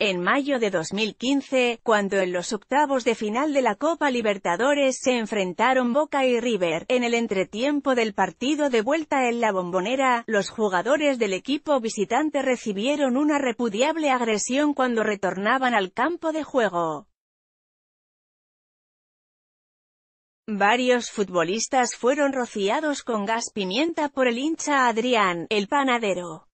En mayo de 2015, cuando en los octavos de final de la Copa Libertadores se enfrentaron Boca y River, en el entretiempo del partido de vuelta en la Bombonera, los jugadores del equipo visitante recibieron una repudiable agresión cuando retornaban al campo de juego. Varios futbolistas fueron rociados con gas pimienta por el hincha Adrián, el panadero.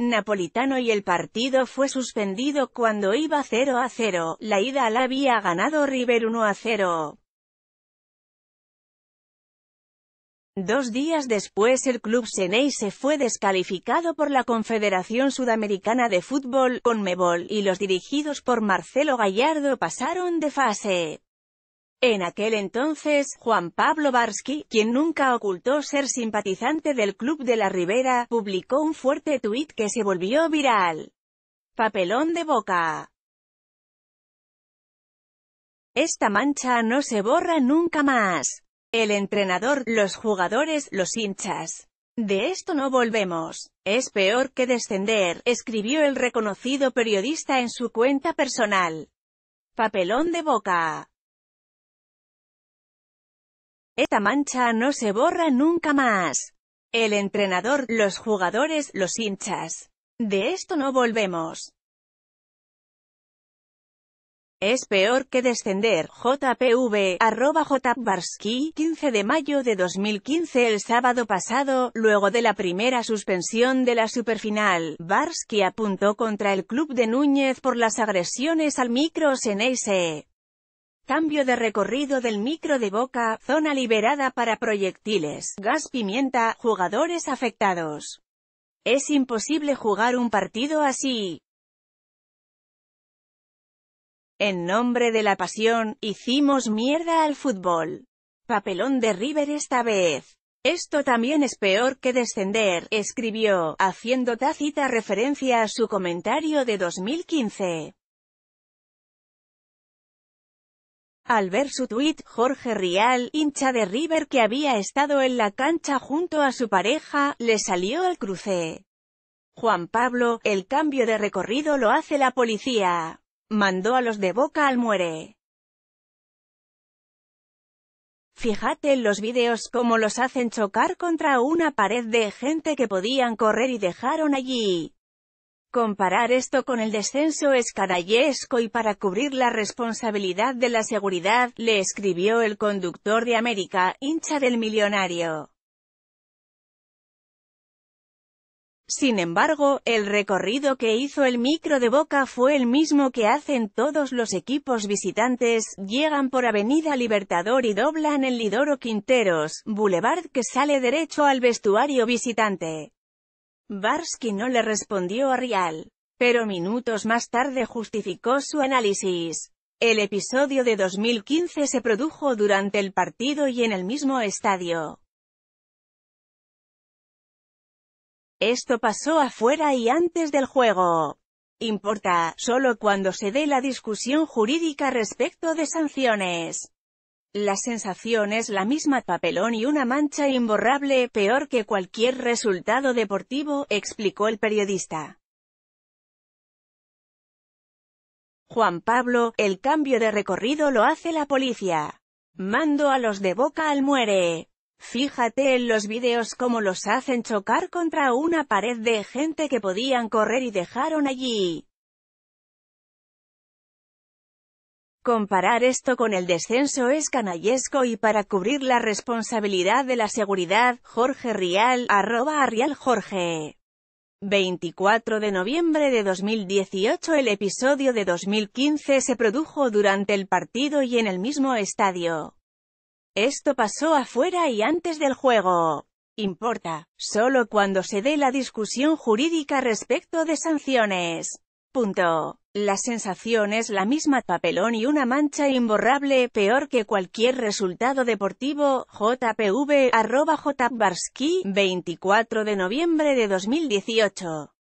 Napolitano y el partido fue suspendido cuando iba 0 a 0, la ida la había ganado River 1 a 0. Dos días después el club se fue descalificado por la Confederación Sudamericana de Fútbol, Conmebol, y los dirigidos por Marcelo Gallardo pasaron de fase. En aquel entonces, Juan Pablo Barsky, quien nunca ocultó ser simpatizante del Club de la Ribera, publicó un fuerte tuit que se volvió viral. Papelón de boca. Esta mancha no se borra nunca más. El entrenador, los jugadores, los hinchas. De esto no volvemos. Es peor que descender, escribió el reconocido periodista en su cuenta personal. Papelón de boca. Esta mancha no se borra nunca más. El entrenador, los jugadores, los hinchas. De esto no volvemos. Es peor que descender. JPV, arroba JBarsky, 15 de mayo de 2015 El sábado pasado, luego de la primera suspensión de la superfinal, Barsky apuntó contra el club de Núñez por las agresiones al micro Seneise. Cambio de recorrido del micro de boca, zona liberada para proyectiles, gas pimienta, jugadores afectados. Es imposible jugar un partido así. En nombre de la pasión, hicimos mierda al fútbol. Papelón de River esta vez. Esto también es peor que descender, escribió, haciendo tácita referencia a su comentario de 2015. Al ver su tuit, Jorge Rial, hincha de River que había estado en la cancha junto a su pareja, le salió al cruce. Juan Pablo, el cambio de recorrido lo hace la policía. Mandó a los de Boca al muere. Fíjate en los vídeos cómo los hacen chocar contra una pared de gente que podían correr y dejaron allí. Comparar esto con el descenso es canallesco y para cubrir la responsabilidad de la seguridad, le escribió el conductor de América, hincha del millonario. Sin embargo, el recorrido que hizo el micro de Boca fue el mismo que hacen todos los equipos visitantes, llegan por Avenida Libertador y doblan el Lidoro Quinteros, Boulevard que sale derecho al vestuario visitante. Barsky no le respondió a Rial. Pero minutos más tarde justificó su análisis. El episodio de 2015 se produjo durante el partido y en el mismo estadio. Esto pasó afuera y antes del juego. Importa, solo cuando se dé la discusión jurídica respecto de sanciones. La sensación es la misma papelón y una mancha imborrable, peor que cualquier resultado deportivo, explicó el periodista. Juan Pablo, el cambio de recorrido lo hace la policía. Mando a los de boca al muere. Fíjate en los vídeos cómo los hacen chocar contra una pared de gente que podían correr y dejaron allí. Comparar esto con el descenso es canallesco y para cubrir la responsabilidad de la seguridad, Jorge Rial, arroba a Rial Jorge. 24 de noviembre de 2018 El episodio de 2015 se produjo durante el partido y en el mismo estadio. Esto pasó afuera y antes del juego. Importa, solo cuando se dé la discusión jurídica respecto de sanciones. La sensación es la misma papelón y una mancha imborrable, peor que cualquier resultado deportivo, JPV, JBarsky, 24 de noviembre de 2018.